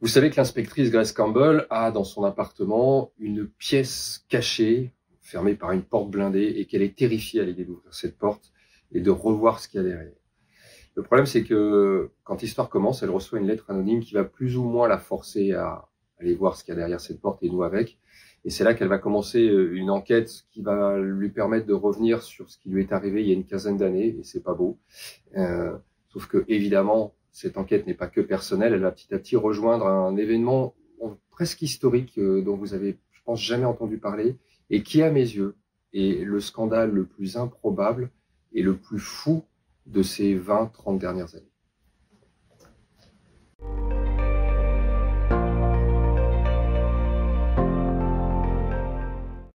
Vous savez que l'inspectrice Grace Campbell a dans son appartement une pièce cachée, fermée par une porte blindée, et qu'elle est terrifiée à l'idée d'ouvrir cette porte et de revoir ce qu'il y a derrière. Le problème, c'est que quand l'histoire commence, elle reçoit une lettre anonyme qui va plus ou moins la forcer à aller voir ce qu'il y a derrière cette porte et nous avec. Et c'est là qu'elle va commencer euh, une enquête qui va lui permettre de revenir sur ce qui lui est arrivé il y a une quinzaine d'années, et c'est pas beau. Euh, sauf que évidemment, cette enquête n'est pas que personnelle, elle va petit à petit rejoindre un événement presque historique euh, dont vous avez, je pense, jamais entendu parler et qui, à mes yeux, est le scandale le plus improbable et le plus fou de ces 20-30 dernières années.